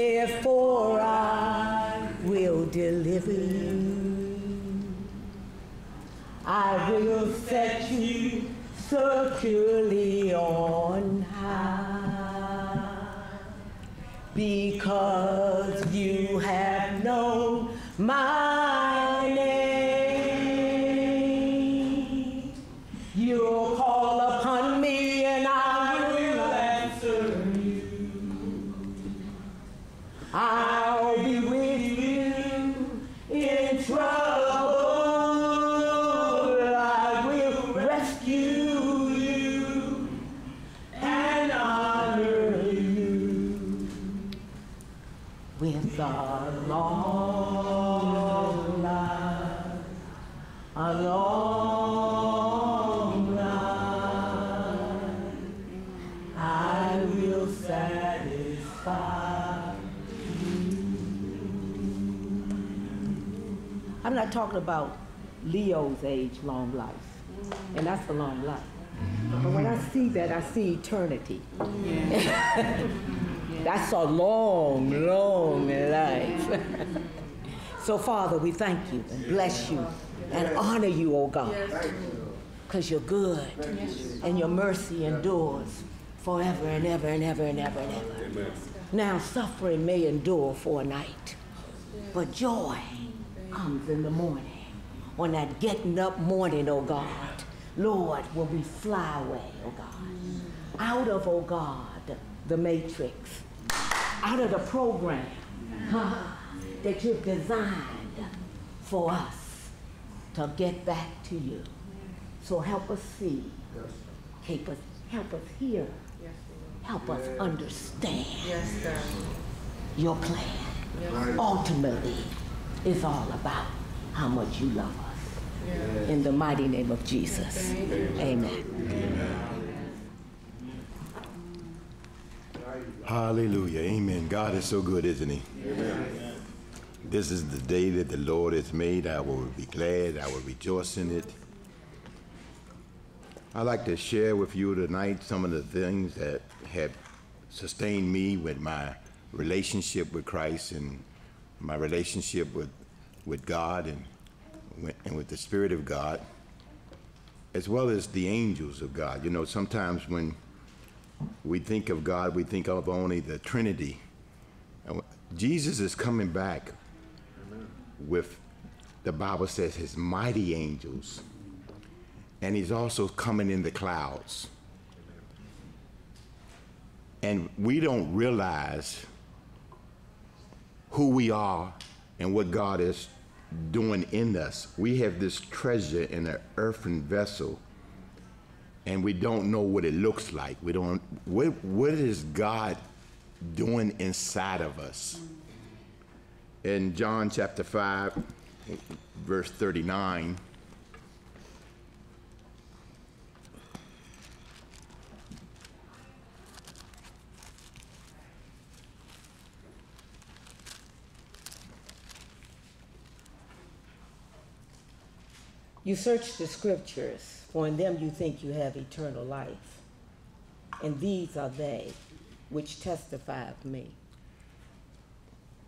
Therefore I will deliver you. I will set you securely on high because you have known my talking about Leo's age, long life, and that's a long life. But when I see that, I see eternity. that's a long, long life. so, Father, we thank you and bless you and honor you, oh God, because you're good and your mercy endures forever and ever and ever and ever and ever. Now, suffering may endure for a night, but joy comes in the morning. On that getting up morning, oh God, Lord, will we fly away, oh God, out of, oh God, the matrix, out of the program huh, that you've designed for us to get back to you. So help us see, help us, help us hear, help us understand your plan. Ultimately, it's all about how much you love us. In the mighty name of Jesus. Amen. Hallelujah. Amen. God is so good, isn't He? This is the day that the Lord has made. I will be glad. I will rejoice in it. I'd like to share with you tonight some of the things that have sustained me with my relationship with Christ and my relationship with, with God and, and with the Spirit of God, as well as the angels of God. You know, sometimes when we think of God, we think of only the Trinity. Jesus is coming back with, the Bible says, his mighty angels. And he's also coming in the clouds. And we don't realize who we are and what God is doing in us. We have this treasure in an earthen vessel and we don't know what it looks like. We don't. What What is God doing inside of us? In John chapter five, verse thirty-nine. You search the scriptures, for in them you think you have eternal life. And these are they which testify of me.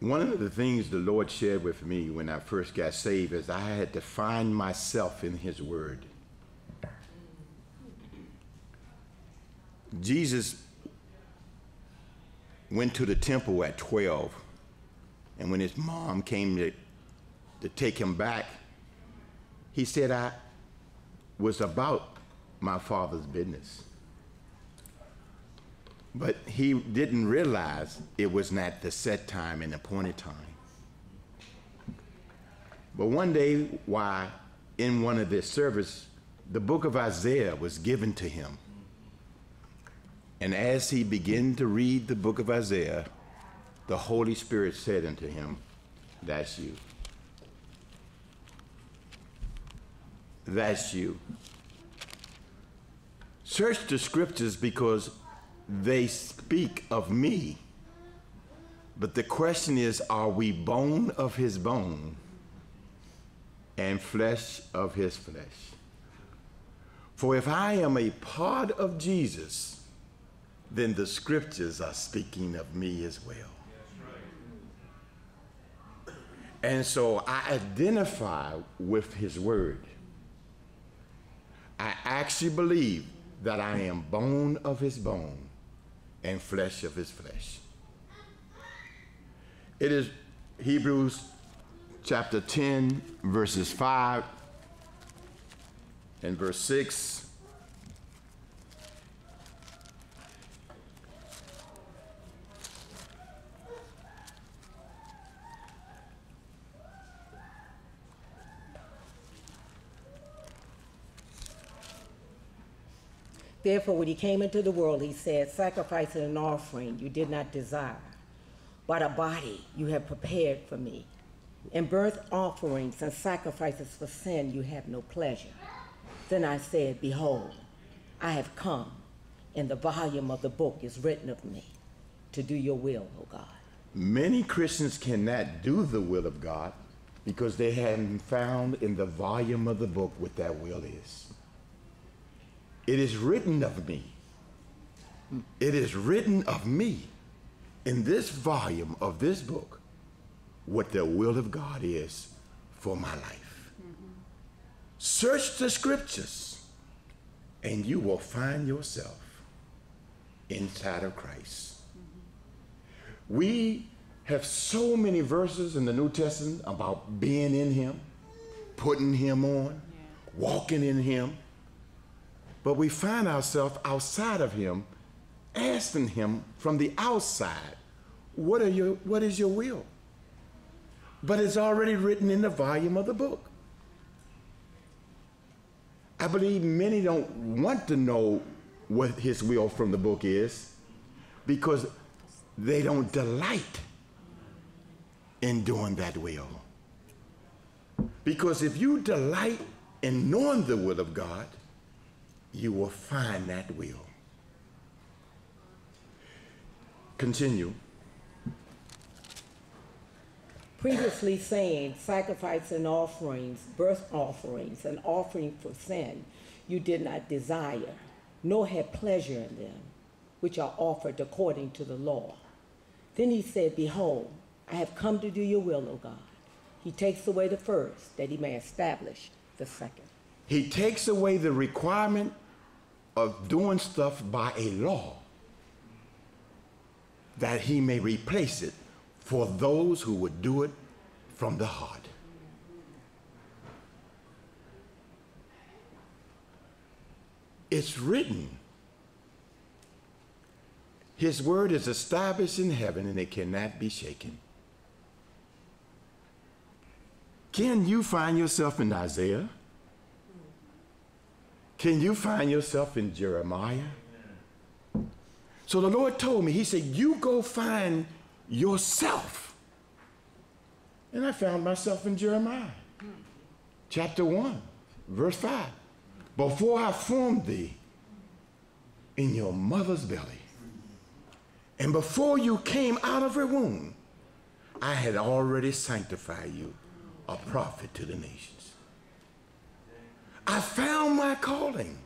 One of the things the Lord shared with me when I first got saved is I had to find myself in His Word. Jesus went to the temple at 12, and when his mom came to, to take him back, he said, I was about my father's business. But he didn't realize it was not the set time and appointed time. But one day, while in one of their service, the book of Isaiah was given to him. And as he began to read the book of Isaiah, the Holy Spirit said unto him, That's you. That's you. Search the scriptures because they speak of me. But the question is are we bone of his bone and flesh of his flesh? For if I am a part of Jesus, then the scriptures are speaking of me as well. And so I identify with his word. I actually believe that I am bone of his bone and flesh of his flesh. It is Hebrews chapter 10, verses 5 and verse 6. Therefore, when he came into the world, he said, Sacrifice and an offering you did not desire, but a body you have prepared for me. In burnt offerings and sacrifices for sin you have no pleasure. Then I said, Behold, I have come. and the volume of the book is written of me to do your will, O God. Many Christians cannot do the will of God because they haven't found in the volume of the book what that will is. It is written of me. It is written of me in this volume of this book what the will of God is for my life. Search the scriptures and you will find yourself inside of Christ. We have so many verses in the New Testament about being in Him, putting Him on, walking in Him. But we find ourselves outside of Him, asking Him from the outside, what, are your, what is your will? But it's already written in the volume of the book. I believe many don't want to know what His will from the book is because they don't delight in doing that will. Because if you delight in knowing the will of God, you will find that will. Continue. Previously saying, Sacrifice and offerings, birth offerings, and offering for sin you did not desire, nor had pleasure in them, which are offered according to the law. Then he said, Behold, I have come to do your will, O God. He takes away the first, that he may establish the second. He takes away the requirement of doing stuff by a law that he may replace it for those who would do it from the heart. It's written. His word is established in heaven and it cannot be shaken. Can you find yourself in Isaiah? Can you find yourself in Jeremiah? So the Lord told me, He said, You go find yourself. And I found myself in Jeremiah, chapter 1, verse 5. Before I formed thee in your mother's belly, and before you came out of her womb, I had already sanctified you a prophet to the nations. I found my calling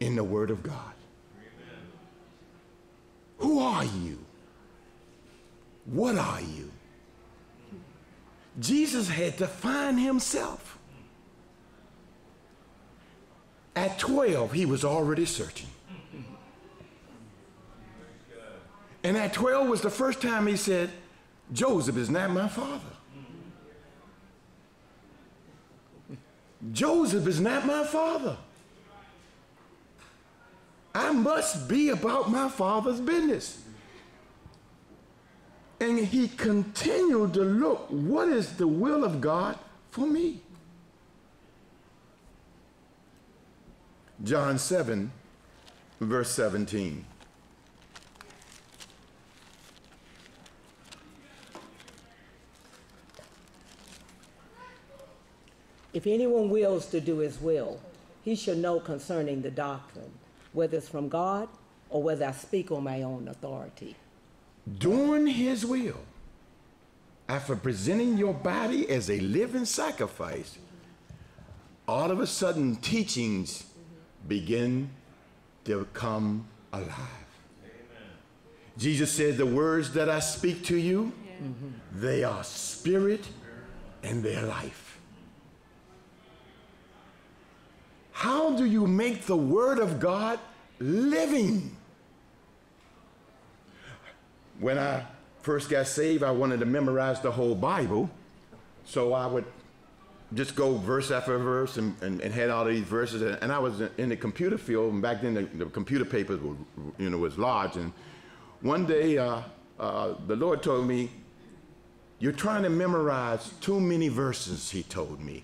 in the Word of God. Who are you? What are you? Jesus had to find himself. At 12, he was already searching. And at 12 was the first time he said, Joseph is not my father. Joseph is not my father. I must be about my father's business. And he continued to look, what is the will of God for me? John 7, verse 17. If anyone wills to do his will, he shall know concerning the doctrine, whether it's from God or whether I speak on my own authority. Doing his will, after presenting your body as a living sacrifice, all of a sudden teachings begin to come alive. Jesus said, The words that I speak to you, Yes. Mm-hmm. They are spirit and they're life. How do you make the Word of God living? When I first got saved, I wanted to memorize the whole Bible. So I would just go verse after verse and, and, and had all these verses. And I was in the computer field, and back then the, the computer papers were, you know, was large. And one day uh, uh, the Lord told me, You're trying to memorize too many verses, He told me.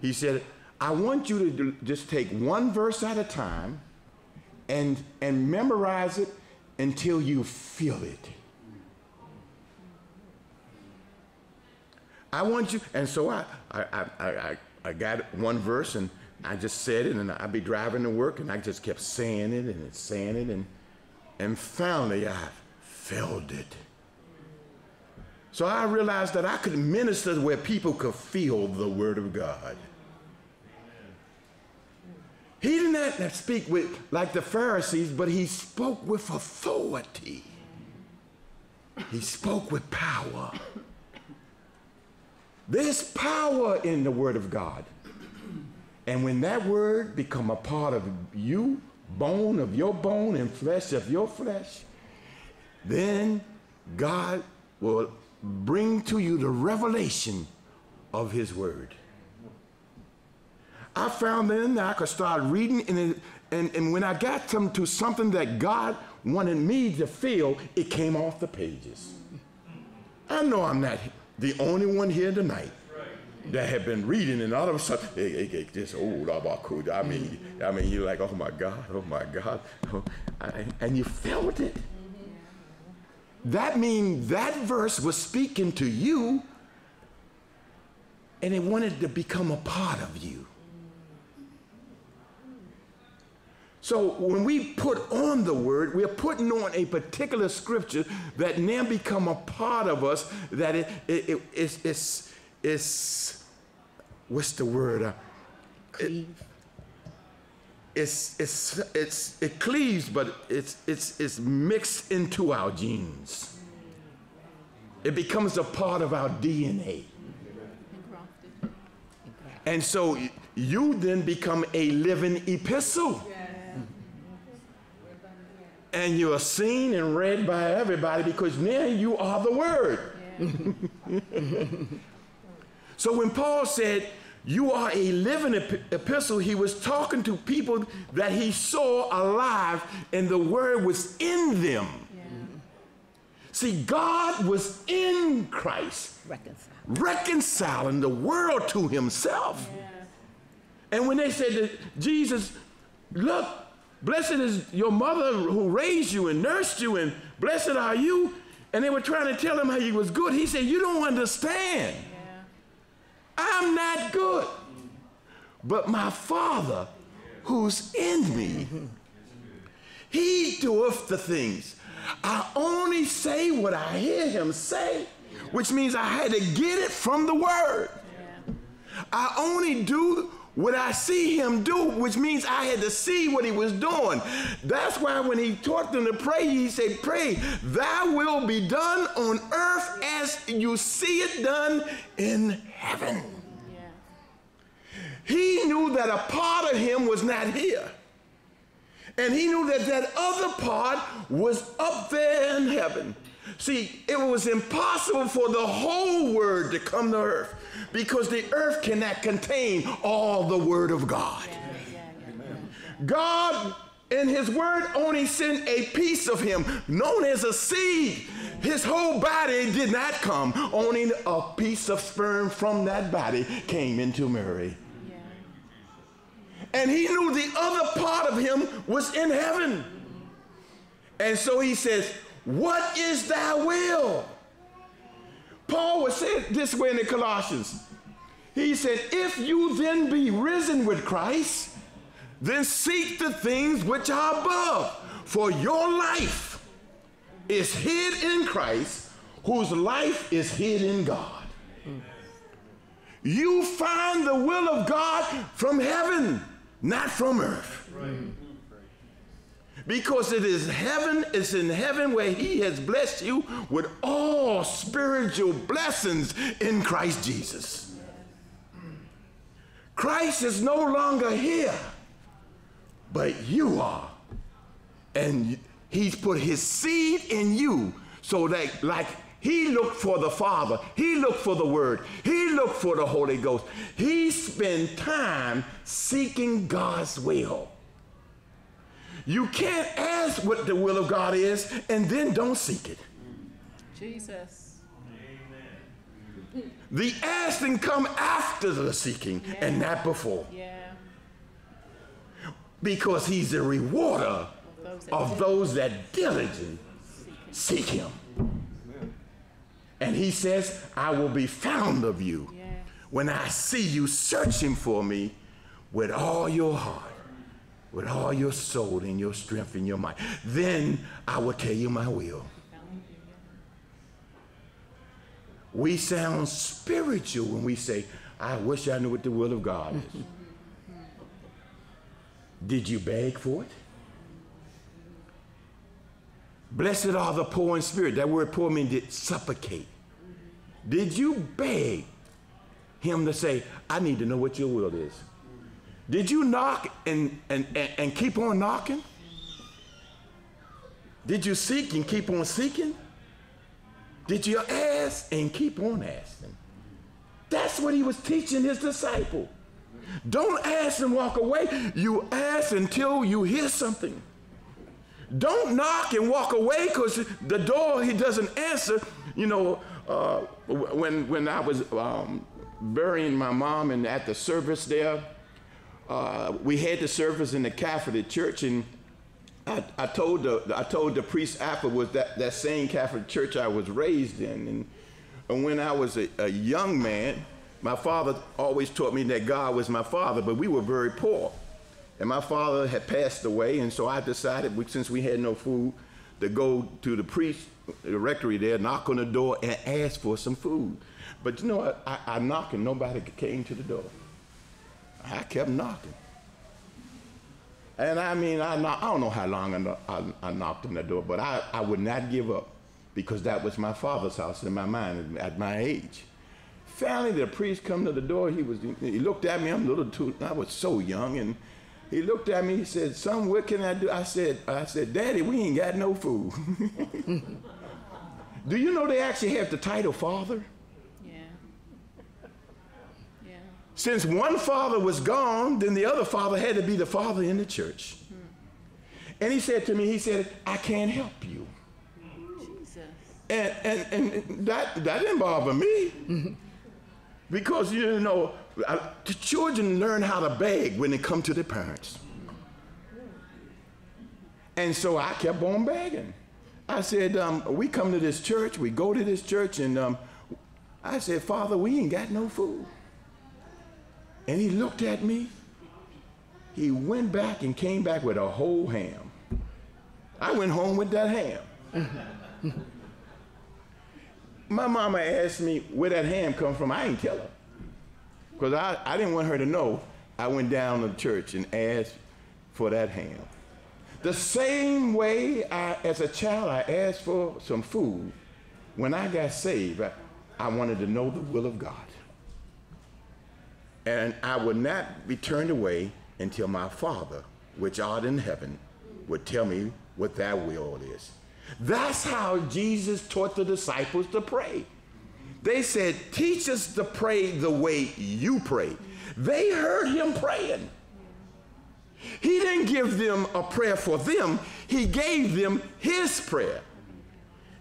He said, I want you to do, just take one verse at a time and, and memorize it until you feel it. I want you, and so I, I, I, I, I got one verse and I just said it, and I'd be driving to work, and I just kept saying it and saying it, and, and finally I felt it. So I realized that I could minister where people could feel the Word of God. He did not speak with like the Pharisees, but he spoke with authority. He spoke with power. There's power in the word of God. And when that word become a part of you, bone of your bone and flesh of your flesh, then God will bring to you the revelation of his word. I found then that I could start reading, and, it, and, and when I got to, something that God wanted me to feel, it came off the pages. I know I'm not the only one here tonight that have been reading, and all of a sudden, it, it, it just, oh, I mean, I mean, you're like, oh my God, oh my God. Oh, I, and you felt it. That means that verse was speaking to you, and it wanted to become a part of you. So when we put on the word, we're putting on a particular scripture that now become a part of us. That it, it, it it's, it's, it's what's the word? Uh, it, it's, it's, it's, it cleaves, but it's, it's, it's mixed into our genes. It becomes a part of our DNA. And so you then become a living epistle and you are seen and read by everybody because now you are the Word. Yeah. so when Paul said, You are a living ep- epistle, he was talking to people that he saw alive, and the Word was in them. Yeah. See, God was in Christ, reconciling the world to himself. Yeah. And when they said to Jesus, Look, Blessed is your mother who raised you and nursed you, and blessed are you. And they were trying to tell him how he was good. He said, You don't understand. Yeah. I'm not good. But my Father who's in me, he doeth the things. I only say what I hear him say, which means I had to get it from the word. Yeah. I only do what I see him do, which means I had to see what he was doing. That's why when he taught them to pray, he said, Pray, thy will be done on earth as you see it done in heaven. He knew that a part of him was not here. And he knew that that other part was up there in heaven. See, it was impossible for the whole word to come to earth because the earth cannot contain all the word of God. God in his word only sent a piece of him known as a seed. His whole body did not come. Only a piece of sperm from that body came into Mary. And he knew the other part of him was in heaven. And so he says, What is thy will? Paul was saying this way in the Colossians. He said, If you then be risen with Christ, then seek the things which are above, for your life is hid in Christ, whose life is hid in God. You find the will of God from heaven, not from earth. Because it is heaven, it's in heaven where he has blessed you with all spiritual blessings in Christ Jesus. Christ is no longer here, but you are. And he's put his seed in you so that, like he looked for the Father, he looked for the Word, he looked for the Holy Ghost. He spent time seeking God's will. You can't ask what the will of God is and then don't seek it. Jesus. Amen. The asking come after the seeking Yeah. and not before. Yeah. Because he's the rewarder Those that of those that diligently seek him. And he says, I will be found of you Yeah. when I see you searching for me with all your heart, with all your soul and your strength and your mind. Then I will tell you my will. We sound spiritual when we say, I wish I knew what the will of God is. Did you beg for it? Blessed are the poor in spirit. That word poor means to supplicate. Did you beg him to say, I need to know what your will is? Did you knock and, and, and, and keep on knocking? Did you seek and keep on seeking? Did you ask and keep on asking? That's what he was teaching his disciple. Don't ask and walk away. You ask until you hear something. Don't knock and walk away because the door he doesn't answer. You know, uh, when when I was um, burying my mom and at the service there, uh, we had the service in the Catholic church, and I, I told the I told the priest afterwards that that same Catholic church I was raised in, and, and when I was a, a young man, my father always taught me that God was my father, but we were very poor. And my father had passed away, and so I decided, since we had no food, to go to the priest, the rectory there, knock on the door, and ask for some food. But you know what? I, I knocked, and nobody came to the door. I kept knocking. And I mean, I, knock, I don't know how long I, I, I knocked on the door, but I, I would not give up because that was my father's house in my mind at my age. Finally, the priest come to the door. He was he looked at me. I'm a little too. I was so young, and he looked at me. He said, "Son, what can I do?" I said, "I said, Daddy, we ain't got no food." do you know they actually have the title father? Yeah. Yeah. Since one father was gone, then the other father had to be the father in the church. Hmm. And he said to me, he said, I can't help you. Jesus. And, and, and that, that didn't bother me. because, you know, I, the children learn how to beg when they come to their parents. And so I kept on begging. I said, um, we come to this church, we go to this church, and um, I said, Father, we ain't got no food. And he looked at me. He went back and came back with a whole ham. I went home with that ham. My mama asked me where that ham come from. I didn't tell her. Because I, I didn't want her to know. I went down to the church and asked for that ham. The same way I, as a child, I asked for some food. When I got saved, I, I wanted to know the will of God. And I would not be turned away until my Father, which art in heaven, would tell me what thy will is. That's how Jesus taught the disciples to pray. They said, Teach us to pray the way you pray. They heard him praying. He didn't give them a prayer for them, he gave them his prayer.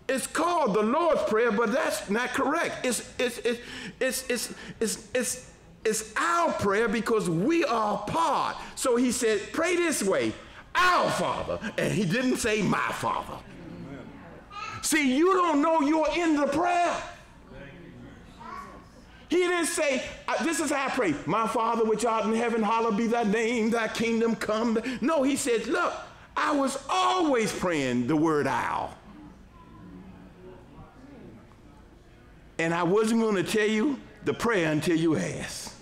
It's called the Lord's Prayer, but that's not correct. It's, it's, it's, it's, it's, it's, it's, it's our prayer because we are part. So he said, Pray this way, our Father. And he didn't say, My Father. See, you don't know you're in the prayer. He didn't say, uh, This is how I pray, My Father which art in heaven, hallowed be thy name, thy kingdom come. No, he said, Look, I was always praying the word owl. And I wasn't going to tell you the prayer until you asked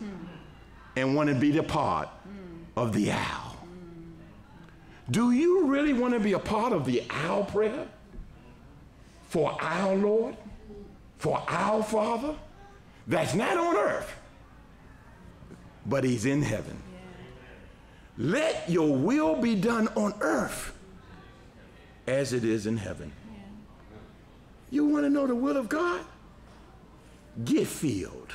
and want to be the part of the owl. Do you really want to be a part of the our prayer? For our Lord? For our Father? That's not on earth, but He's in heaven. Let your will be done on earth as it is in heaven. You want to know the will of God? Get filled.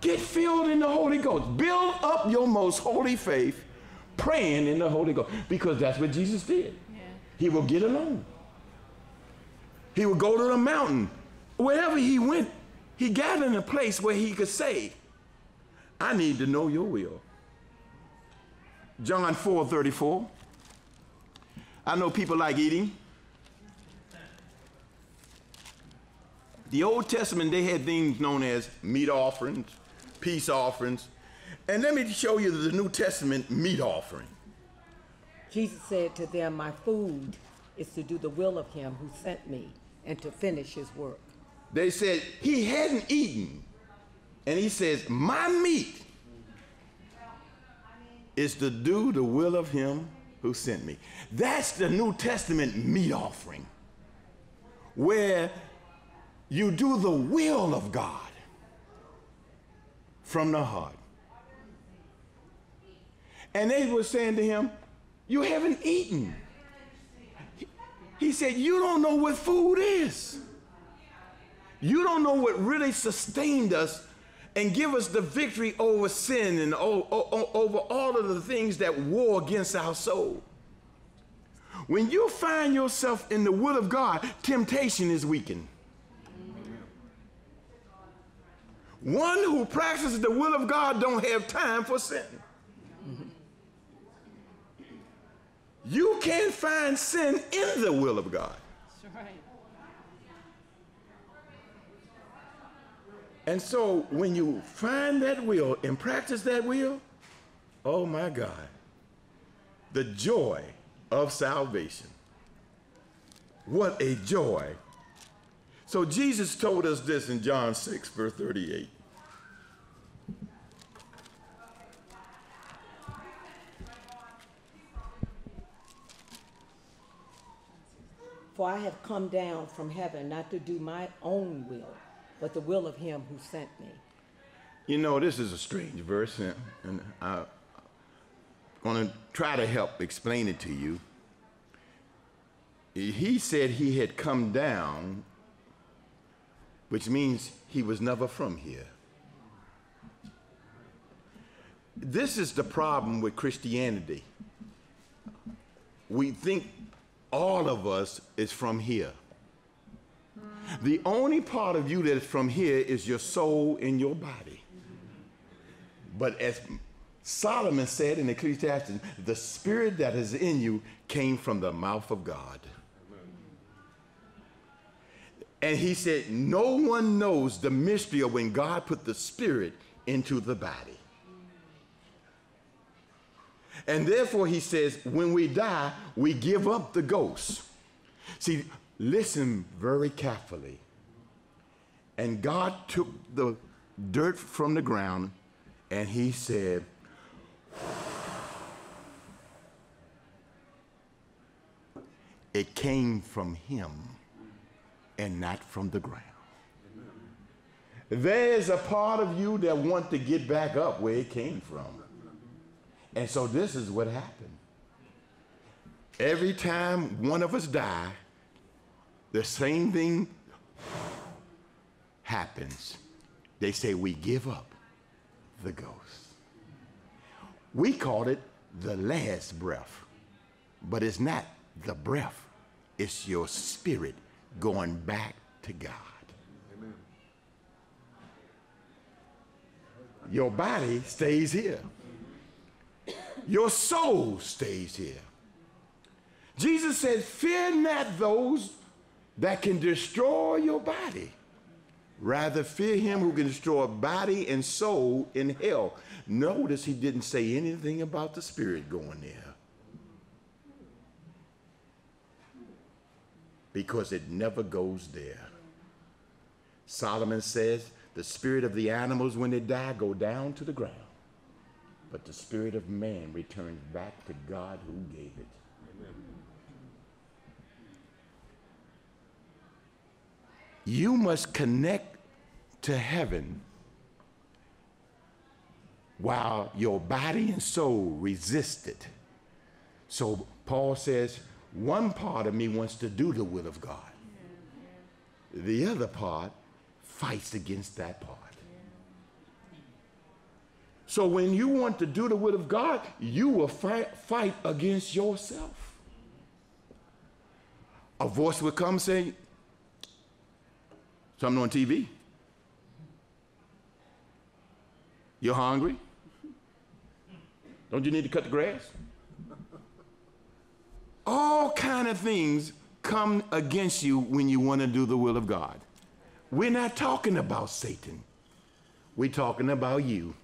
Get filled in the Holy Ghost. Build up your most holy faith praying in the Holy Ghost because that's what Jesus did. Yeah. He will get alone. He will go to the mountain. Wherever he went, he got in a place where he could say, I need to know your will. John 4 34. I know people like eating. The Old Testament, they had things known as meat offerings, peace offerings. And let me show you the New Testament meat offering. Jesus said to them, My food is to do the will of him who sent me and to finish his work. They said he hadn't eaten. And he says, My meat is to do the will of him who sent me. That's the New Testament meat offering, where you do the will of God from the heart. And they were saying to him, You haven't eaten. He- He said, You don't know what food is. You don't know what really sustained us and give us the victory over sin and over all of the things that war against our soul. When you find yourself in the will of God, temptation is weakened. One who practices the will of God don't have time for sin. You can't find sin in the will of God. That's right. And so when you find that will and practice that will, oh my God, the joy of salvation. What a joy. So Jesus told us this in John 6, verse 38. For I have come down from heaven not to do my own will, but the will of him who sent me. You know, this is a strange verse, and, and I'm going to try to help explain it to you. He said he had come down, which means he was never from here. This is the problem with Christianity. We think all of us is from here. The only part of you that is from here is your soul and your body. But as Solomon said in Ecclesiastes, the spirit that is in you came from the mouth of God. And he said, No one knows the mystery of when God put the spirit into the body. And therefore, he says, when we die, we give up the ghost. See, listen very carefully. And God took the dirt from the ground and he said, It came from him and not from the ground. There's a part of you that want to get back up where it came from. And so this is what happened. Every time one of us die, the same thing happens. They say we give up the ghost. We call it the last breath, but it's not the breath. It's your spirit going back to God. Your body stays here. Your soul stays here. Jesus said, Fear not those that can destroy your body. Rather, fear him who can destroy body and soul in hell. Notice he didn't say anything about the spirit going there. Because it never goes there. Solomon says the spirit of the animals, when they die, go down to the ground. but the spirit of man returns back to God who gave it. You must connect to heaven while your body and soul resist it. So Paul says, one part of me wants to do the will of God. The other part fights against that part. So when you want to do the will of God, you will fight, fight against yourself. A voice will come say, something on TV. You're hungry? Don't you need to cut the grass? All kind of things come against you when you want to do the will of God. We're not talking about Satan. We're talking about you.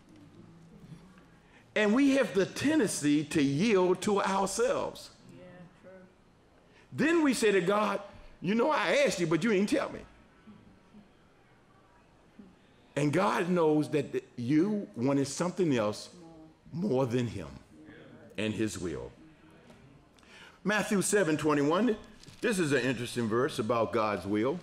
And we have the tendency to yield to ourselves. Yeah, true. Then we say to God, You know, I asked you, but you didn't tell me. And God knows that you wanted something else more than Him and His will. Matthew 7 21. This is an interesting verse about God's will.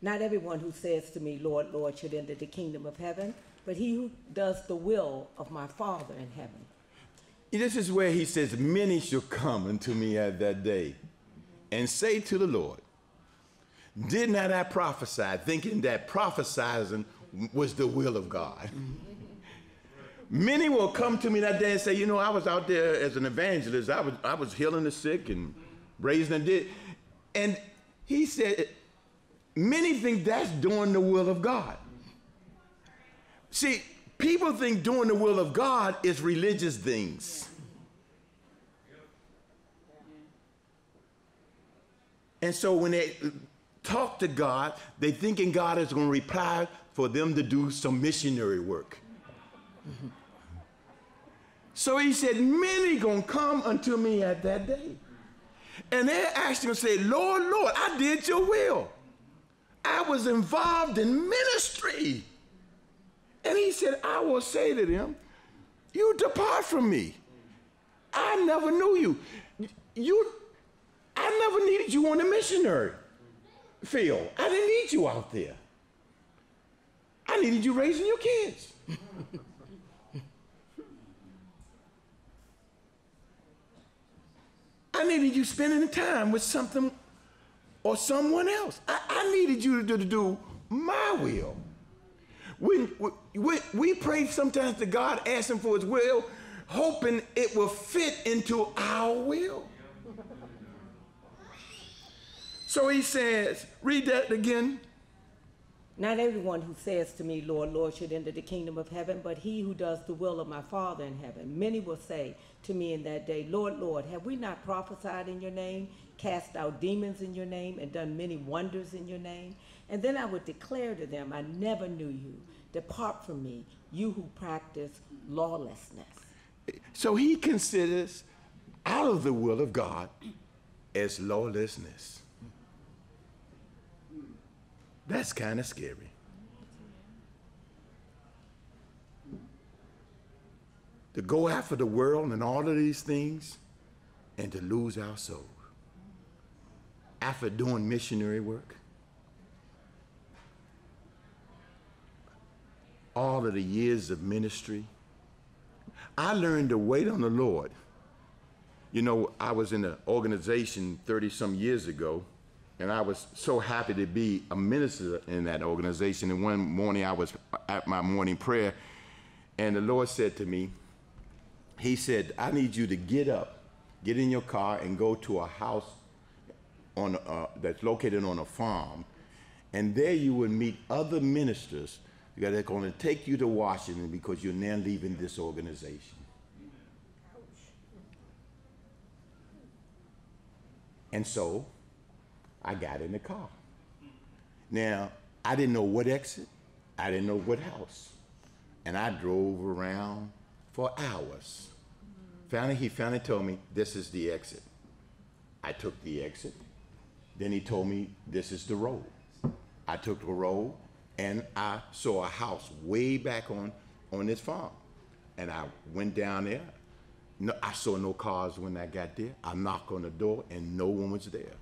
Not everyone who says to me, Lord, Lord, should enter the kingdom of heaven, but he who does the will of my Father in heaven. This is where he says, Many shall come unto me at that day and say to the Lord, Did not I prophesy, thinking that prophesizing was the will of God? Many will come to me that day and say, You know, I was out there as an evangelist, I was, I was healing the sick and raising the dead. And he said, Many think that's doing the will of God. See, people think doing the will of God is religious things. And so when they talk to God, they thinking God is going to reply for them to do some missionary work. So he said, many gonna come unto me at that day. And they're actually gonna say, Lord, Lord, I did your will. I was involved in ministry. And he said, I will say to them, You depart from me. I never knew you. You I never needed you on the missionary field. I didn't need you out there. I needed you raising your kids. I needed you spending time with something or someone else. I, I needed you to do, to do my will. When, we, we pray sometimes to God asking for his will, hoping it will fit into our will. So he says, read that again. Not everyone who says to me, Lord, Lord, should enter the kingdom of heaven, but he who does the will of my Father in heaven. Many will say to me in that day, Lord, Lord, have we not prophesied in your name, cast out demons in your name, and done many wonders in your name? And then I would declare to them, I never knew you. Depart from me, you who practice lawlessness. So he considers out of the will of God as lawlessness. That's kind of scary. To go after the world and all of these things and to lose our soul after doing missionary work. All of the years of ministry. I learned to wait on the Lord. You know, I was in an organization 30 some years ago, and I was so happy to be a minister in that organization. And one morning I was at my morning prayer, and the Lord said to me, He said, I need you to get up, get in your car, and go to a house on, uh, that's located on a farm, and there you would meet other ministers that are going to take you to Washington because you're now leaving this organization. And so I got in the car. Now, I didn't know what exit, I didn't know what house. And I drove around for hours. Finally, he finally told me, This is the exit. I took the exit. Then he told me, This is the road. I took the road and I saw a house way back on, on this farm. And I went down there. No, I saw no cars when I got there. I knocked on the door and no one was there.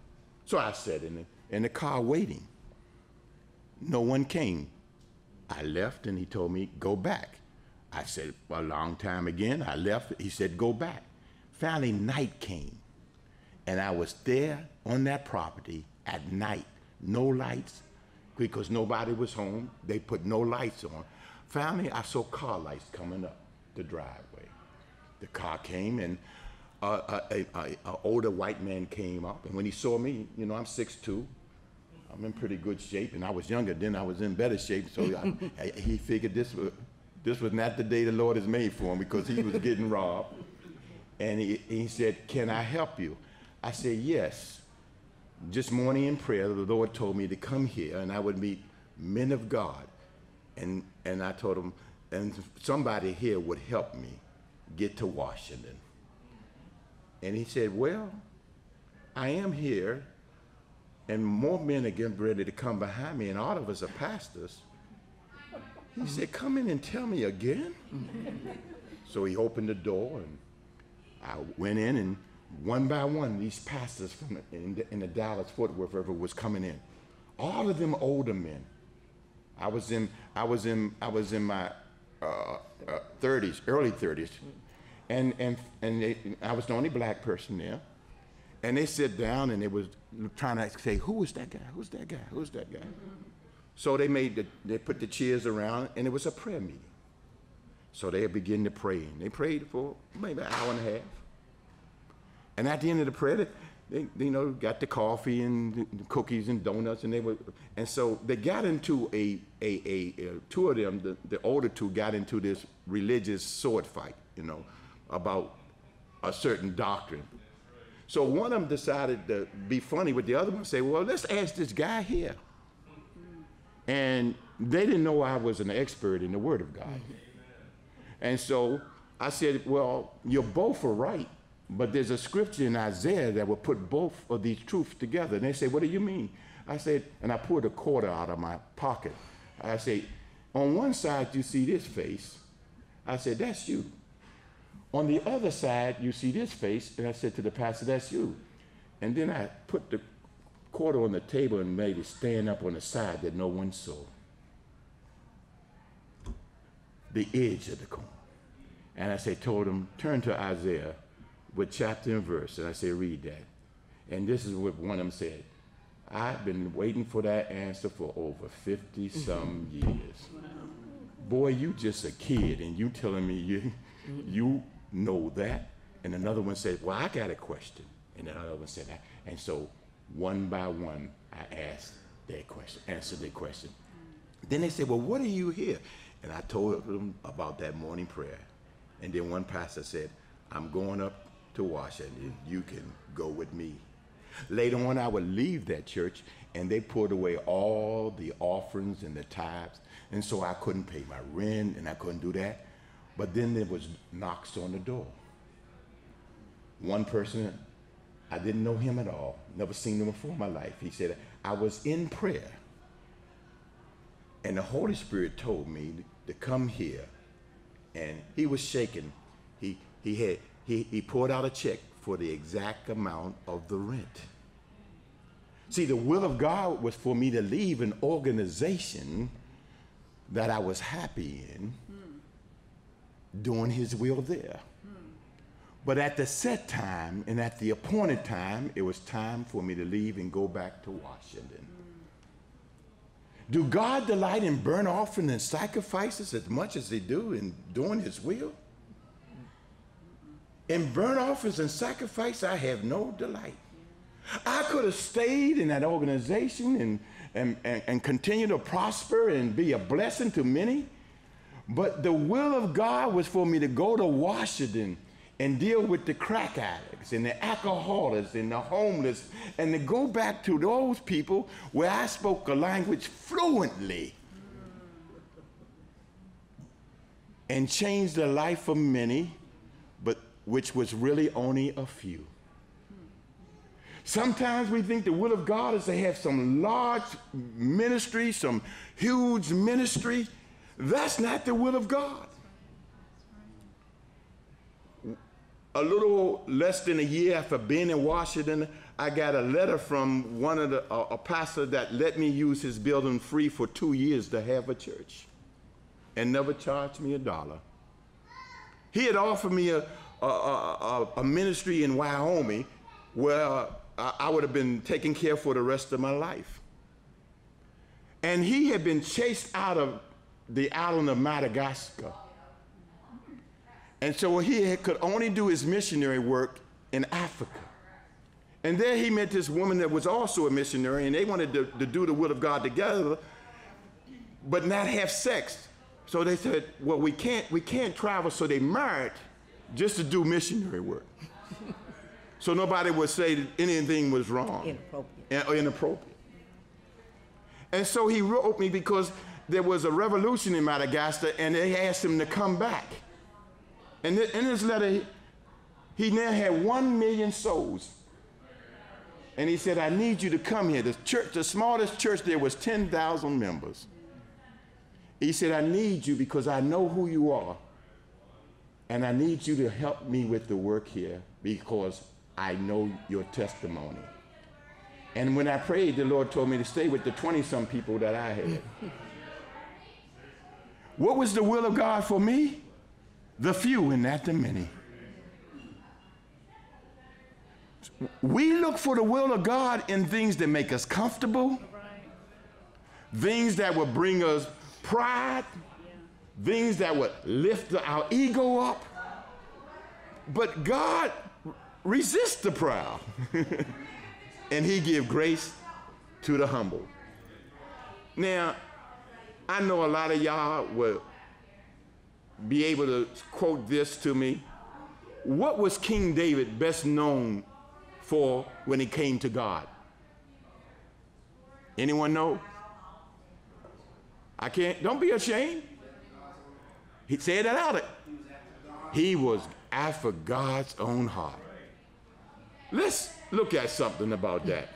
So I sat in the, in the car waiting. No one came. I left and he told me, go back. I said, a long time again. I left. He said, go back. Finally, night came. And I was there on that property at night. No lights because nobody was home. They put no lights on. Finally, I saw car lights coming up the driveway. The car came and uh, a, a, a, a older white man came up. And when he saw me, you know, I'm 6'2". I'm in pretty good shape, and I was younger then. I was in better shape, so I, he figured this was this was not the day the Lord has made for him because he was getting robbed. And he, he said, "Can I help you?" I said, "Yes." Just morning in prayer, the Lord told me to come here, and I would meet men of God, and and I told him, and somebody here would help me get to Washington. And he said, "Well, I am here." and more men are getting ready to come behind me, and all of us are pastors. He said, Come in and tell me again. so he opened the door, and I went in, and one by one, these pastors from in, the, in the Dallas Fort Worth River was coming in. All of them older men. I was in, I was in, I was in my uh, uh, 30s, early 30s, and and and they, I was the only black person there. And they sit down and they was trying to say, who is that guy? Who's that guy? Who's that guy? So they made the, they put the chairs around and it was a prayer meeting. So they began to pray. And they prayed for maybe an hour and a half. And at the end of the prayer, they, they you know, got the coffee and the cookies and donuts, and they were, and so they got into a, a, a, a two of them, the, the older two got into this religious sword fight, you know, about a certain doctrine. So one of them decided to be funny with the other one, say, well, let's ask this guy here. And they didn't know I was an expert in the Word of God. And so I said, well, you're both are right, but there's a scripture in Isaiah that will put both of these truths together. And they say, what do you mean? I said, and I pulled a quarter out of my pocket. I said, on one side you see this face. I said, that's you. On the other side, you see this face, and I said to the pastor, That's you. And then I put the quarter on the table and made it stand up on the side that no one saw. The edge of the coin. And I said, told him, turn to Isaiah with chapter and verse. And I said, read that. And this is what one of them said. I've been waiting for that answer for over 50 mm-hmm. some years. Boy, you just a kid and you telling me you mm-hmm. you know that. And another one said, Well, I got a question. And another one said that. And so one by one, I asked their question, answered their question. Then they said, Well, what are you here? And I told them about that morning prayer. And then one pastor said, I'm going up to Washington. You can go with me. Later on, I would leave that church, and they pulled away all the offerings and the tithes. And so I couldn't pay my rent, and I couldn't do that. But then there was knocks on the door. One person, I didn't know him at all, never seen him before in my life. He said, I was in prayer, and the Holy Spirit told me to come here. And he was shaking. He, he, had, he, he poured out a check for the exact amount of the rent. See, the will of God was for me to leave an organization that I was happy in hmm. doing his will there. Hmm. But at the set time and at the appointed time, it was time for me to leave and go back to Washington. Hmm. Do God delight in burnt offering and sacrifices as much as they do in doing his will? In burnt offerings and sacrifice, I have no delight. I could have stayed in that organization and, and, and, and continue to prosper and be a blessing to many. But the will of God was for me to go to Washington and deal with the crack addicts and the alcoholics and the homeless and to go back to those people where I spoke a language fluently and change the life of many, which was really only a few. Sometimes we think the will of God is to have some large ministry, some huge ministry. That's not the will of God. A little less than a year after being in Washington, I got a letter from one of the a, a pastor that let me use his building free for two years to have a church, and never charged me a dollar. He had offered me a a, a, a ministry in Wyoming where I, I would have been taken care for the rest of my life. And he had been chased out of the island of Madagascar. And so he could only do his missionary work in Africa. And there he met this woman that was also a missionary, and they wanted to, to do the will of God together, but not have sex. So they said, well, we can't, we can't travel. So they married just to do missionary work. so nobody would say that anything was wrong. Inappropriate. And- or inappropriate. And so he wrote me because there was a revolution in Madagascar and they asked him to come back. And th- in his letter, he- he now had one million souls. And he said, I need you to come here. The church, the smallest church there was 10,000 members. He said, I need you because I know who you are. And I need you to help me with the work here because I know your testimony. And when I prayed, the Lord told me to stay with the 20 some people that I had. what was the will of God for me? The few and not the many. We look for the will of God in things that make us comfortable, things that will bring us pride, things that would lift our ego up. But God resists the proud, and He give grace to the humble. Now, I know a lot of y'all will be able to quote this to me. What was King David best known for when he came to God? Anyone know? I can't, don't be ashamed. He said that out. He was after God's own heart. Let's look at something about that.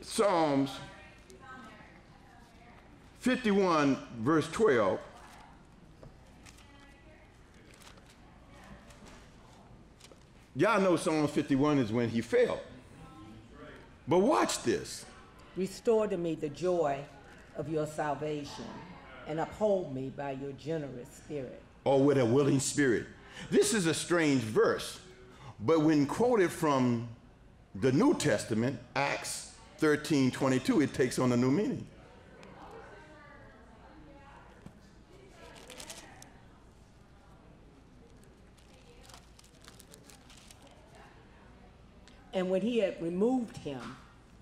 Psalms 51, verse 12. Y'all know Psalm 51 is when he fell. But watch this. Restore to me the joy of your salvation and uphold me by your generous spirit. or with a willing spirit. This is a strange verse, but when quoted from the New Testament, Acts 13 22, it takes on a new meaning. And when he had removed him,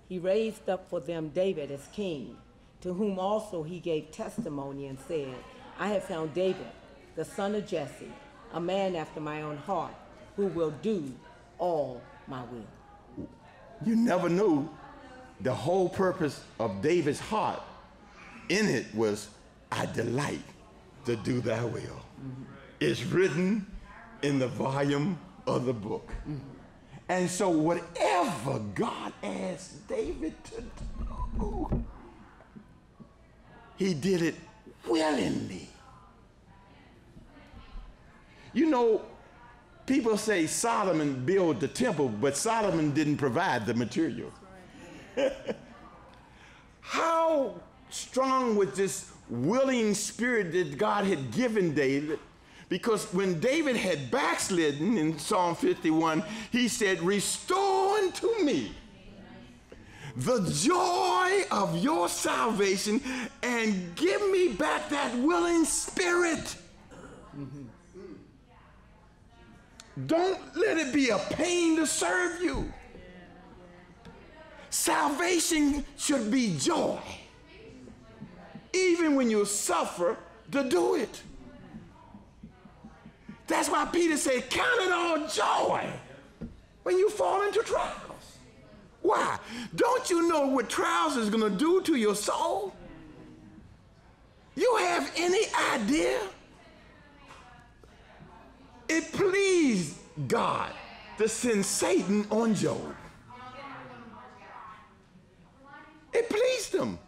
he raised up for them David as king, to whom also he gave testimony and said, I have found David, the son of Jesse, a man after my own heart, who will do all my will. You never knew the whole purpose of David's heart in it was, I delight to do thy will. Mm-hmm. It's written in the volume of the book. Mm-hmm. And so, whatever God asked David to do, he did it willingly. You know, people say Solomon built the temple, but Solomon didn't provide the material. How strong was this willing spirit that God had given David? Because when David had backslidden in Psalm 51, he said, Restore unto me the joy of your salvation and give me back that willing spirit. Don't let it be a pain to serve you. Salvation should be joy, even when you suffer to do it. That's why Peter said, Count it all joy when you fall into trials. Why? Don't you know what trials is going to do to your soul? You have any idea? It pleased God to send Satan on Job. It pleased him.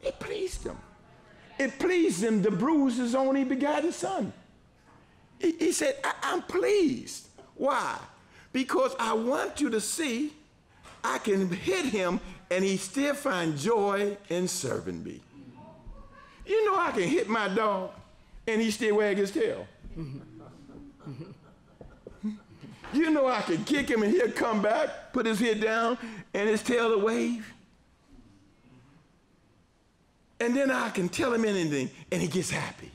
It pleased him. It pleased him to bruise his only begotten son. He, he said, I, am pleased. Why? Because I want you to see I can hit him and he still find joy in serving me. You know I can hit my dog and he still wag his tail. you know I can kick him and he'll come back, put his head down, and his tail will wave. And then I can tell him anything and he gets happy.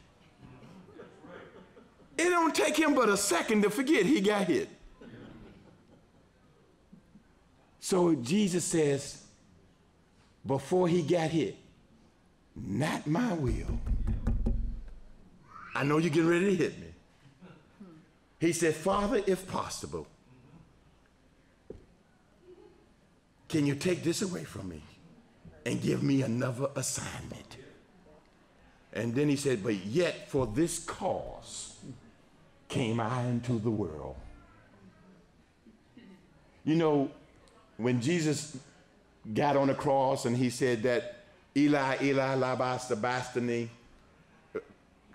It don't take him but a second to forget he got hit. So Jesus says, before he got hit, not my will. I know you're getting ready to hit me. He said, Father, if possible, can you take this away from me and give me another assignment? And then he said, But yet for this cause came I into the world. You know, when Jesus got on the cross and he said that Eli, Eli, lama sabachthani,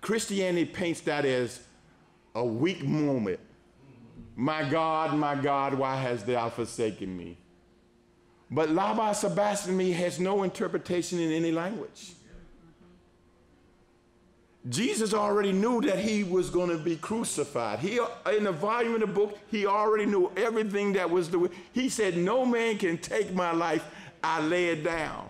Christianity paints that as a weak moment. My God, my God, why has thou forsaken me? But lama sabachthani has no interpretation in any language. Jesus already knew that he was going to be crucified. He, in the volume of the book, he already knew everything that was the. Way. He said, "No man can take my life. I lay it down."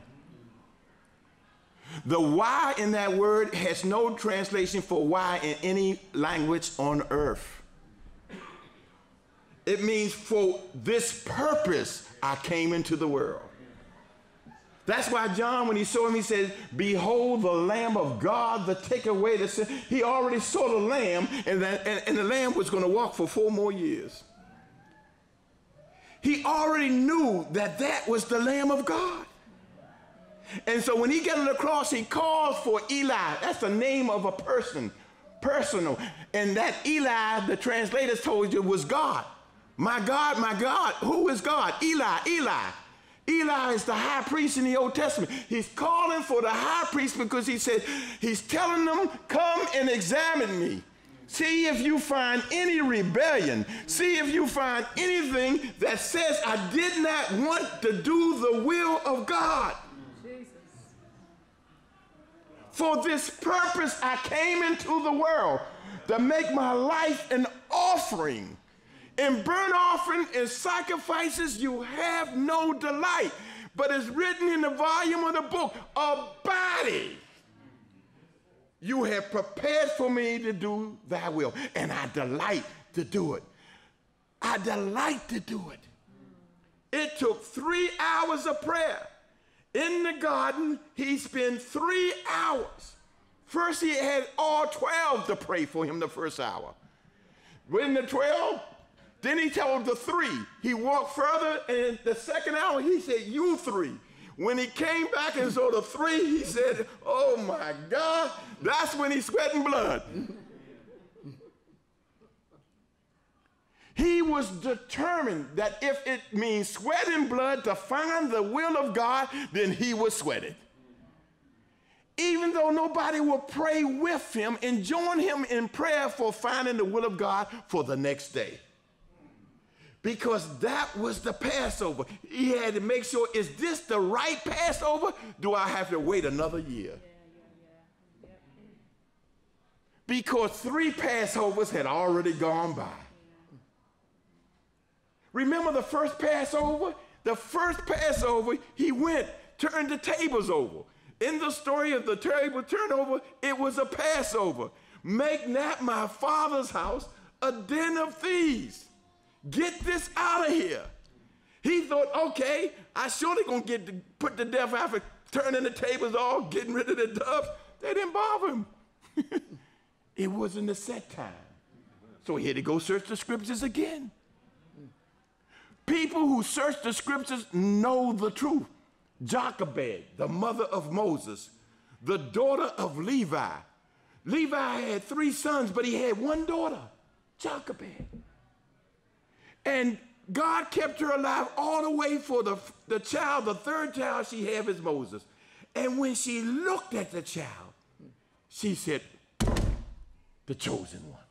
The why in that word has no translation for why in any language on earth. It means for this purpose I came into the world. That's why John, when he saw him, he said, Behold the Lamb of God the take away the sin. He already saw the Lamb, and, that, and, and the Lamb was going to walk for four more years. He already knew that that was the Lamb of God. And so when he got on the cross, he calls for Eli. That's the name of a person, personal. And that Eli, the translators told you, was God. My God, my God, who is God? Eli, Eli. Eli is the high priest in the Old Testament. He's calling for the high priest because he said, he's telling them, come and examine me. See if you find any rebellion. See if you find anything that says I did not want to do the will of God. For this purpose I came into the world to make my life an offering in burnt offering and sacrifices, you have no delight. But it's written in the volume of the book, a body you have prepared for me to do thy will. And I delight to do it. I delight to do it. It took three hours of prayer. In the garden, he spent three hours. First, he had all 12 to pray for him the first hour. When the 12, then he told the three. He walked further, and the second hour he said, You three. When he came back and saw the three, he said, Oh my God, that's when he's sweating blood. he was determined that if it means sweating blood to find the will of God, then he would sweat it. Even though nobody will pray with him and join him in prayer for finding the will of God for the next day because that was the Passover. He had to make sure is this the right Passover? Do I have to wait another year? Because three Passovers had already gone by. Remember the first Passover? The first Passover, he went, turned the tables over. In the story of the table turnover, it was a Passover. Make not my father's house a den of thieves. Get this out of here. He thought, okay, I surely gonna get to put the death after turning the tables off, getting rid of the doves. They didn't bother him. it wasn't the set time. So he had to go search the scriptures again. People who search the scriptures know the truth. Jochebed, the mother of Moses, the daughter of Levi. Levi had three sons, but he had one daughter. Jochebed. And God kept her alive all the way for the, the child, the third child she had is Moses. And when she looked at the child, she said, the chosen one.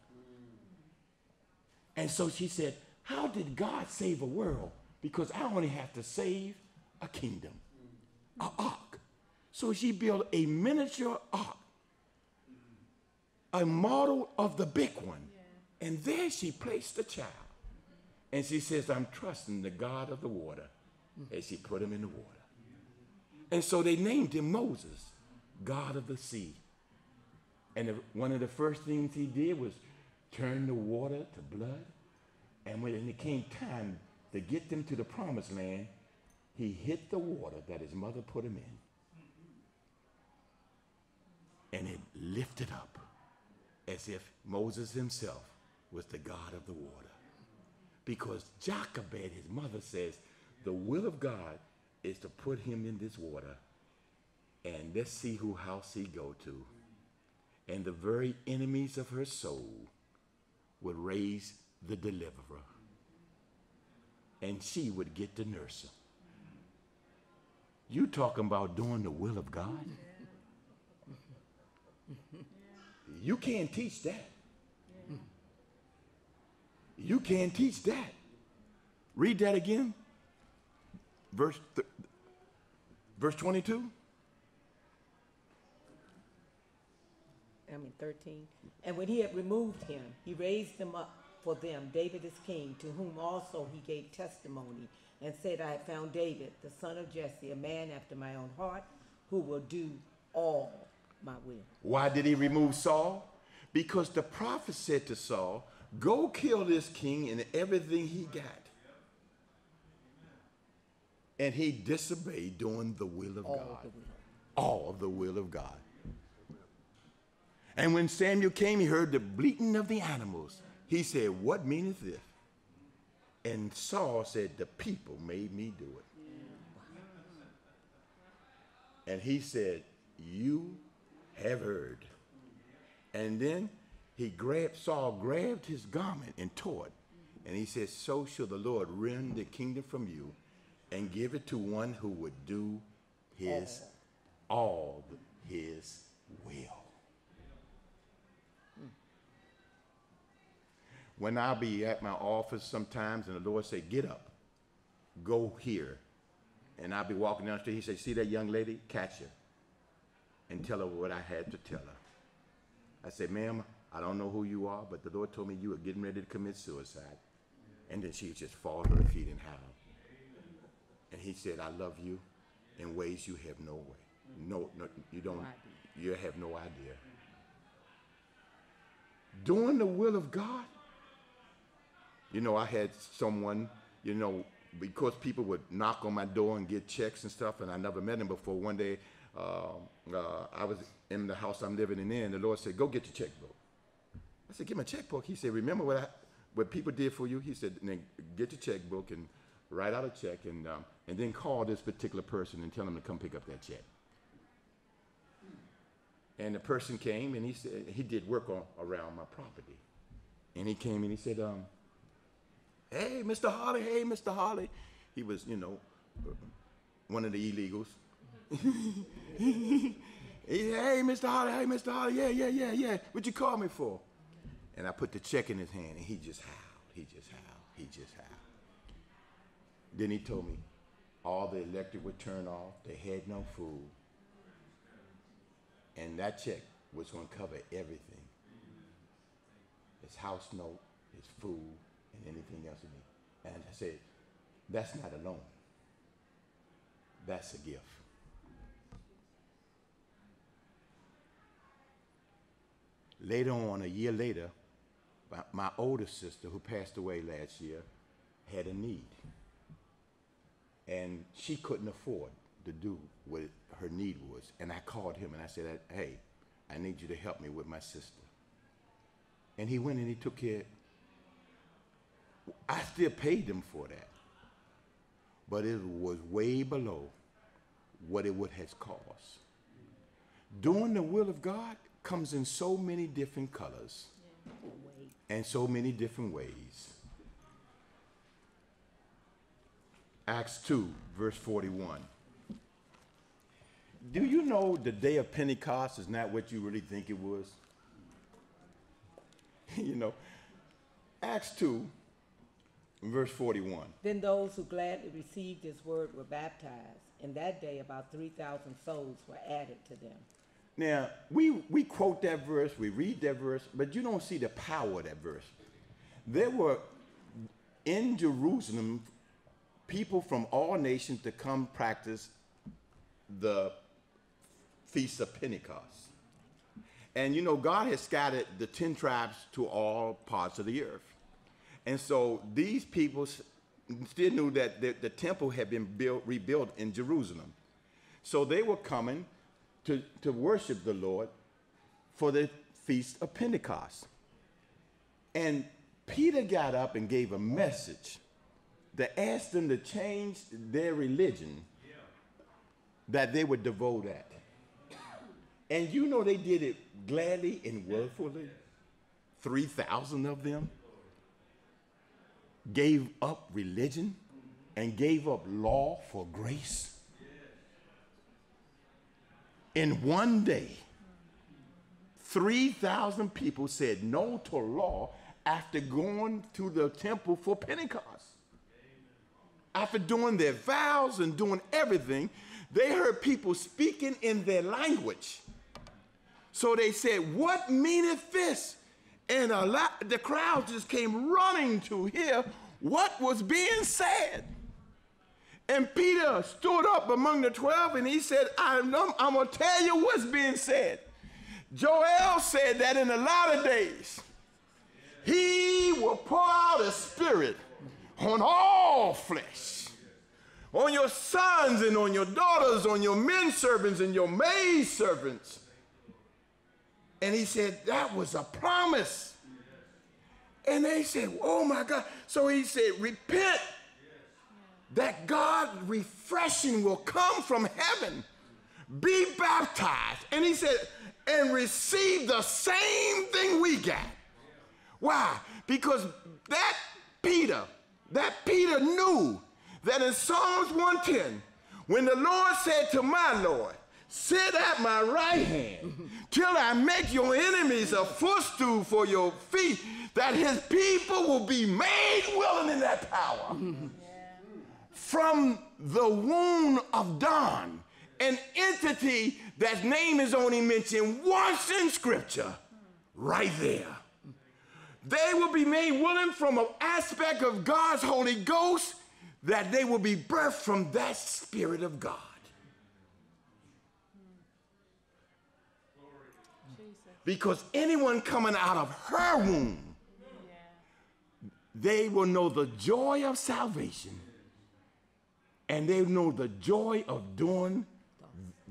And so she said, How did God save a world? Because I only have to save a kingdom, a ark. So she built a miniature ark, a model of the big one. And there she placed the child. And she says, I'm trusting the God of the water. And she put him in the water. And so they named him Moses, God of the sea. And the, one of the first things he did was turn the water to blood. And when it came time to get them to the promised land, he hit the water that his mother put him in. And it lifted up as if Moses himself was the God of the water. Because Jochebed, his mother, says, the will of God is to put him in this water and let's see who house he go to. And the very enemies of her soul would raise the deliverer. And she would get to nurse him. You talking about doing the will of God? You can't teach that. You can't teach that. Read that again. Verse verse 22. I mean 13. And when he had removed him, he raised him up for them, David his king, to whom also he gave testimony, and said, I have found David, the son of Jesse, a man after my own heart, who will do all my will. Why did he remove Saul? Because the prophet said to Saul, Go kill this king and everything he got. And he disobeyed doing the will of All God. will. All of the will of God. And when Samuel came, he heard the bleating of the animals. He said, What meaneth this? And Saul said, The people made me do it. And he said, You have heard. And then he grabbed, Saul grabbed his garment and tore it. And he said, So shall the Lord rend the kingdom from you and give it to one who would do his, all his will. When I'll be at my office sometimes and the Lord say, Get up, go here. And I'll be walking down the street. He say, See that young lady? Catch her and tell her what I had to tell her. I said, Ma'am, I don't know who you are, but the Lord told me you were getting ready to commit suicide. And then she just fall to her feet and howl. And he said, I love you in ways you have no way. No, no you don't, you have no idea. Doing the will of God. You know, I had someone, you know, because people would knock on my door and get checks and stuff, and I never met him before. One day, uh, uh, I was in the house I'm living in, and the Lord said, Go get your checkbook. I said, Get my checkbook. He said, Remember what, I, what people did for you? He said, then Get your checkbook and write out a check, and, um, and then call this particular person and tell them to come pick up that check. And the person came, and he said, He did work on, around my property. And he came and he said, um, Hey, Mr. Holly, hey, Mr. Holly. He was, you know, one of the illegals. he said, hey, Mr. Holly, hey, Mr. Holly, yeah, yeah, yeah, yeah. What you call me for? And I put the check in his hand, and he just howled. He just howled. He just howled. Then he told me all the electric would turn off. They had no food. And that check was going to cover everything. His house note, his food, and anything else he need. And I said, that's not a loan. That's a gift. Later on, a year later, my, older sister, who passed away last year, had a need. And she couldn't afford to do what her need was. And I called him and I said, hey, I need you to help me with my sister. And he went and he took care. I still paid him for that. But it was way below what it would have cost. Doing the will of God comes in so many different colors. In so many different ways. Acts 2, verse 41. Do you know the day of Pentecost is not what you really think it was? you know, Acts 2, verse 41. Then those who gladly received his word were baptized. and that day, about 3,000 souls were added to them. Now, we, we quote that verse, we read that verse, but you don't see the power of that verse. There were in Jerusalem people from all nations to come practice the Feast of Pentecost. And you know, God has scattered the 10 tribes to all parts of the earth. And so these people still knew that the, the temple had been built, rebuilt in Jerusalem. So they were coming to, to worship the Lord for the Feast of Pentecost. And Peter got up and gave a message that asked them to change their religion that they would devote at. And you know they did it gladly and willfully. 3,000 of them gave up religion and gave up law for grace. In one day, 3,000 people said no to law after going to the temple for Pentecost. After doing their vows and doing everything, they heard people speaking in their language. So they said, What meaneth this? And a lot, the crowd just came running to hear what was being said. And Peter stood up among the 12 and he said, I'm, I'm going to tell you what's being said. Joel said that in the latter days, he will pour out a spirit on all flesh, on your sons and on your daughters, on your men servants and your maid servants. And he said, that was a promise. And they said, oh my God. So he said, repent that God refreshing will come from heaven. Be baptized. And he said, and receive the same thing we got. Why? Because that Peter, that Peter knew that in Psalms 110, when the Lord said to my Lord, Sit at my right hand till I make your enemies a footstool for your feet, that his people will be made willing in that power. From the womb of dawn, an entity that name is only mentioned once in scripture, right there. They will be made willing from an aspect of God's Holy Ghost that they will be birthed from that Spirit of God. Because anyone coming out of her womb, they will know the joy of salvation and they know the joy of doing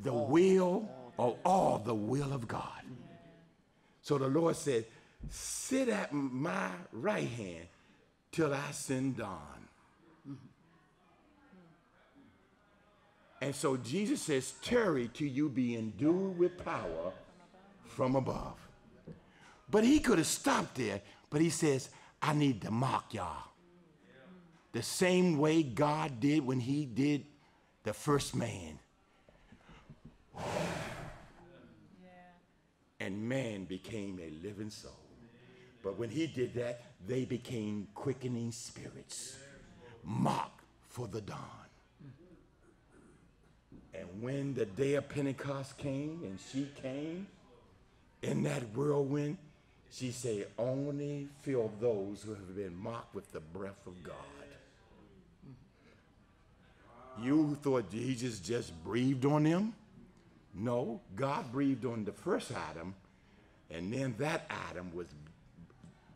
the will of all the will of God. So the Lord said, Sit at my right hand till I send dawn. And so Jesus says, Tarry till you be endued with power from above. But he could have stopped there, but he says, I need to mock y'all. The same way God did when he did the first man. Yeah. And man became a living soul. But when he did that, they became quickening spirits. Mock for the dawn. And when the day of Pentecost came and she came in that whirlwind, she said, Only feel those who have been mocked with the breath of God. You thought Jesus just breathed on them? No, God breathed on the first Adam, and then that Adam was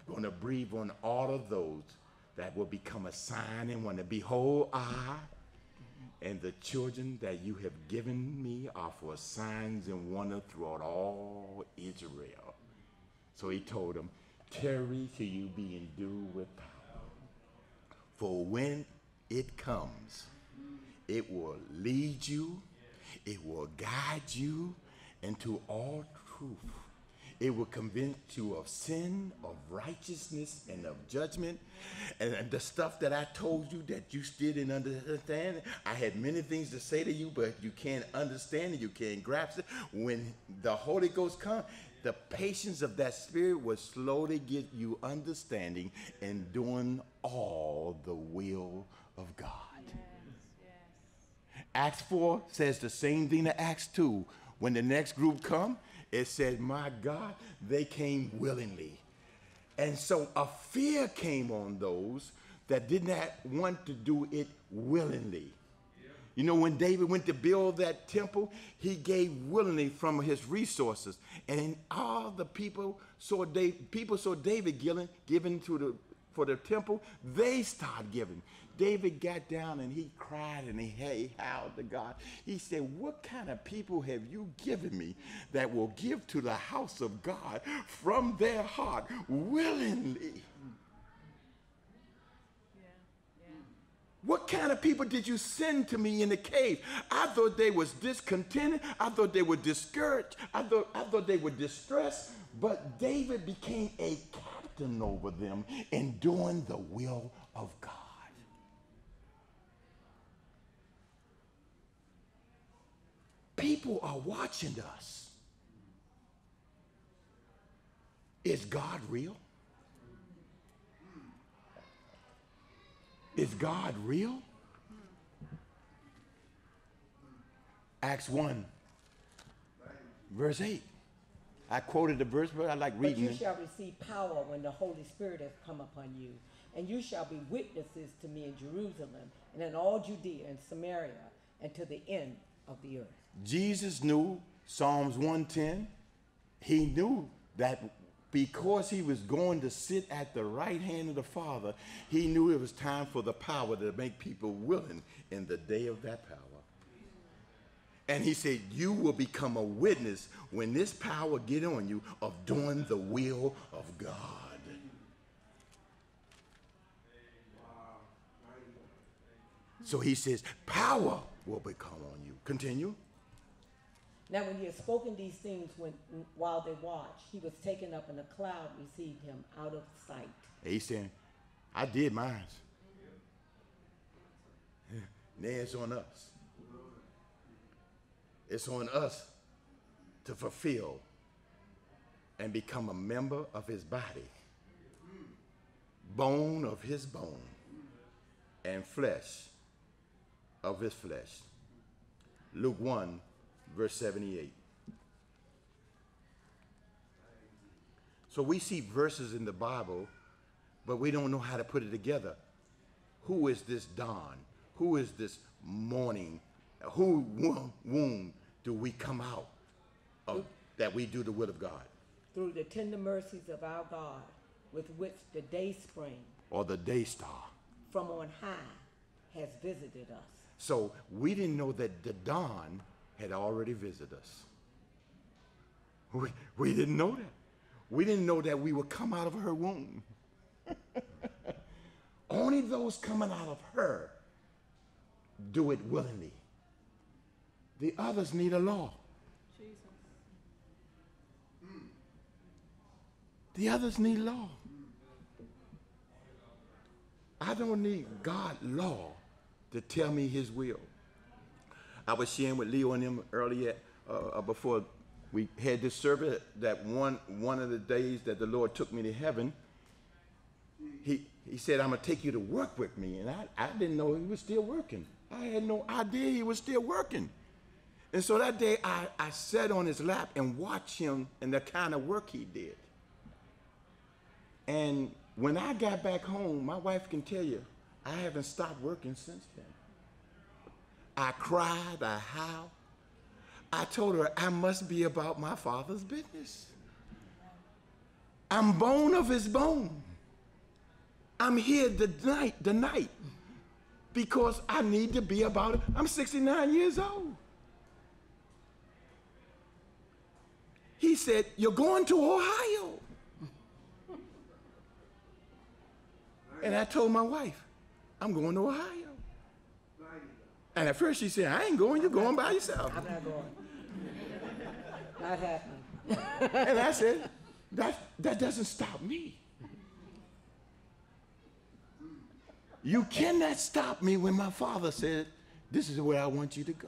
going to breathe on all of those that will become a sign and wonder, Behold, I and the children that you have given me are for signs and wonder throughout all Israel. So he told them, Tarry till you be endued with power. For when it comes, it will lead you, it will guide you into all truth. It will convince you of sin, of righteousness, and of judgment. And, and the stuff that I told you that you still didn't understand, I had many things to say to you, but you can't understand it, you can't grasp it. When the Holy Ghost comes, the patience of that spirit will slowly get you understanding and doing all the will of God. Acts 4 says the same thing to Acts 2. When the next group come, it said, my God, they came willingly. And so a fear came on those that did not want to do it willingly. You know, when David went to build that temple, he gave willingly from his resources. And all the people saw David, people saw David giving, giving to the for the temple, they started giving. David got down and he cried and he, howled to God. He said, What kind of people have you given me that will give to the house of God from their heart willingly? What kind of people did you send to me in the cave? I thought they was discontented. I thought they were discouraged. I thought, I thought they were distressed. But David became a captain over them in doing the will of God. People are watching us. Is God real? Is God real? Acts 1, verse 8. I quoted the verse, but I like But reading you shall receive power when the Holy Spirit has come upon you, and you shall be witnesses to me in Jerusalem and in all Judea and Samaria and to the end of the earth. Jesus knew Psalms 110. He knew that because he was going to sit at the right hand of the Father, he knew it was time for the power to make people willing in the day of that power. And he said, You will become a witness when this power get on you of doing the will of God. So he says, Power will become on you. Continue. Now, when he had spoken these things when, while they watched, he was taken up, and a cloud received him out of sight. He's saying, I did mine. Now it's on us. It's on us to fulfill and become a member of his body, bone of his bone, and flesh of his flesh. Luke 1, verse 78. So we see verses in the Bible, but we don't know how to put it together. Who is this dawn? Who is this morning? Who womb, do we come out of that we do the will of God? Through the tender mercies of our God, with which the day spring Or the day star? from on high has visited us. So we didn't know that the dawn had already visited us. We, we didn't know that. We didn't know that we would come out of her womb. Only those coming out of her do it willingly. The others need a law. Jesus. The others need law. I don't need God law to tell me his will. I was sharing with Leo and them earlier uh, uh, before we had this service that one one of the days that the Lord took me to heaven, he he said, I'm gonna take you to work with me. And I, I didn't know he was still working. I had no idea he was still working. And so that day I, I sat on his lap and watched him and the kind of work he did. And when I got back home, my wife can tell you, I haven't stopped working since then. I cried, I howled. I told her I must be about my father's business. I'm bone of his bone. I'm here tonight, tonight because I need to be about it. I'm 69 years old. He said, You're going to Ohio. And I told my wife, I'm going to Ohio. And at first she said, I ain't going, you're going by yourself. I'm not going. Not happening. and I said, that, that doesn't stop me. You cannot stop me when my father said, This is where I want you to go.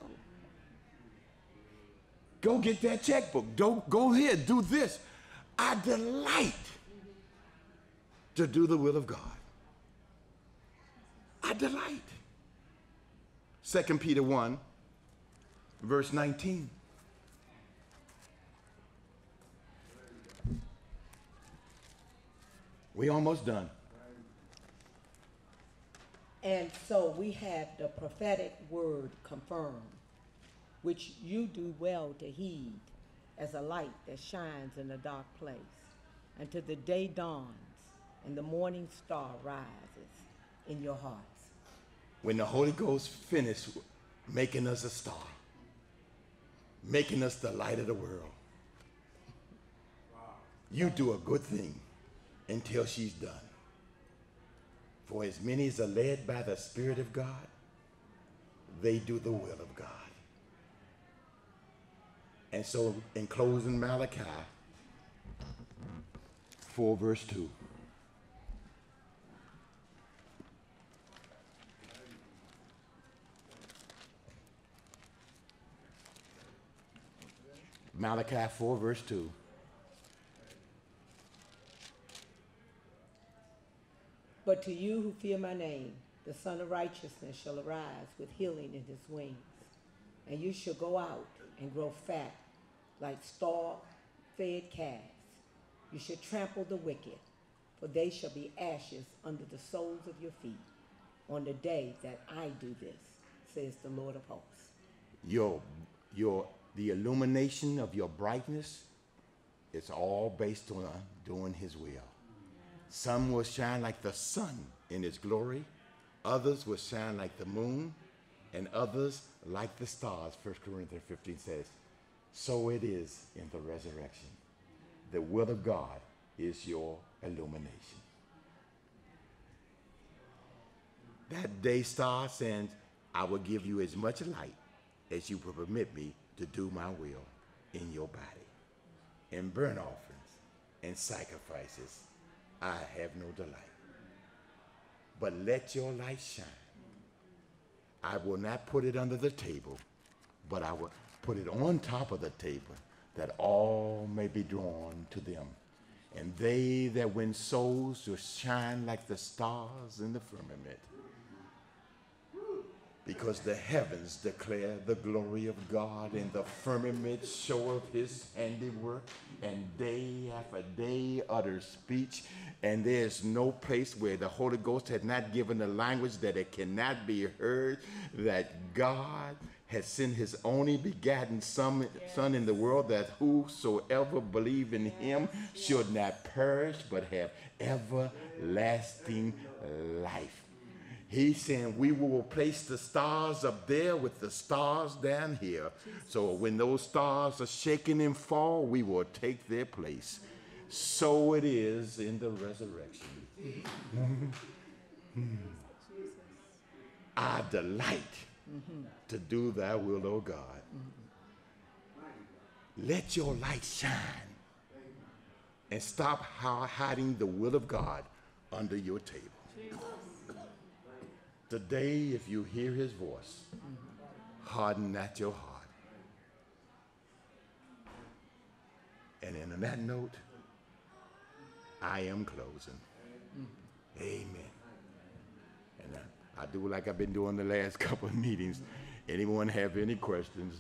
Go get that checkbook. Don't go ahead, do this. I delight to do the will of God. I delight. 2 Peter 1, verse 19. We almost done. And so we have the prophetic word confirmed, which you do well to heed as a light that shines in a dark place, until the day dawns and the morning star rises in your hearts. When the Holy Ghost finished making us a star, making us the light of the world, you do a good thing until she's done. For as many as are led by the Spirit of God, they do the will of God. And so, in closing, Malachi 4, verse 2. Malachi 4, verse 2. But to you who fear my name, the Sun of Righteousness shall arise with healing in his wings. And you shall go out and grow fat like starved, fed calves. You shall trample the wicked, for they shall be ashes under the soles of your feet on the day that I do this, says the Lord of hosts. Your, your, the illumination of your brightness is all based on uh, doing his will. Some will shine like the sun in his glory, others will shine like the moon, and others like the stars, 1 Corinthians 15 says. So it is in the resurrection. The will of God is your illumination. That day star saying, I will give you as much light as you will permit me to do my will in your body. In burnt offerings and sacrifices, I have no delight. But let your light shine. I will not put it under the table, but I will put it on top of the table that all may be drawn to them. And they that win souls will shine like the stars in the firmament. Because the heavens declare the glory of God, and the firmament showeth his handiwork, and day after day utters speech. And there is no place where the Holy Ghost had not given the language that it cannot be heard, that God has sent his only begotten son, son in the world, that whosoever believe in him should not perish, but have everlasting life. He's saying we will place the stars up there with the stars down here. So when those stars are shaken and fall, we will take their place. So it is in the resurrection. I delight to do thy will, O God. Let your light shine and stop hiding the will of God under your table. Today, if you hear his voice, harden not your heart. And in that note, I am closing. Amen. And I, I do like I've been doing the last couple of meetings. Anyone have any questions?